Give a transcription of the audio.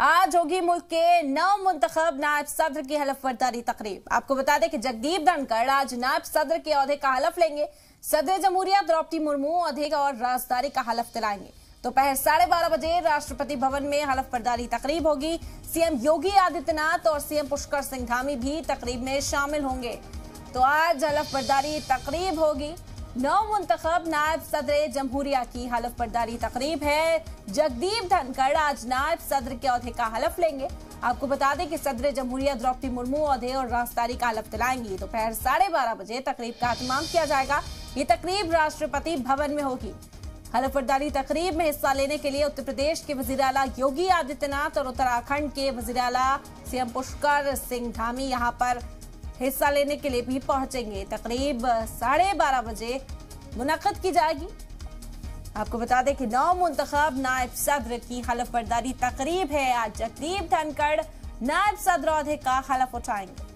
आज होगी मुल्क के नव मुंतब नायब सदर की हलफ बरदारी तकरीब। आपको बता दें कि जगदीप धनखड़ आज नायब सदर के अहदे का हलफ लेंगे। सदर जमहूरिया द्रौपदी मुर्मू अहदे और राजदारी का हलफ दिलाएँगे। दोपहर तो साढ़े बारह बजे राष्ट्रपति भवन में हलफ बरदारी तकरीब होगी। सीएम योगी आदित्यनाथ और सीएम पुष्कर सिंह धामी भी तकरीब में शामिल होंगे। तो आज हलफ बरदारी तकरीब होगी। नौ मुंतखब नायब सदर जमहूरिया की हलफ बरदारी तकरीब है। जगदीप धनखड़ आज नायब सदर के अहदे का हलफ लेंगे। आपको बता दें कि सदर जमहूरिया द्रौपदी मुर्मू अहदे और राजदारी का हलफ दिलाएँगी। दोपहर तो साढ़े बारह बजे तकरीब का अहतमाम किया जाएगा। ये तकरीब राष्ट्रपति भवन में होगी। हलफ बरदारी तकरीब में हिस्सा लेने के लिए उत्तर प्रदेश के वज़ीर अला योगी आदित्यनाथ और उत्तराखंड के वज़ीर अला सीएम पुष्कर सिंह धामी यहाँ पर हिस्सा लेने के लिए भी पहुँचेंगे। तकरीब साढ़े बारह बजे मुनद की जाएगी। आपको बता दें कि नौ मुंतखब नायब सदर की हलफ बरदारी तकरीब है। आज जगदीप धनखड़ नायब सदर का हलफ उठाएँगे।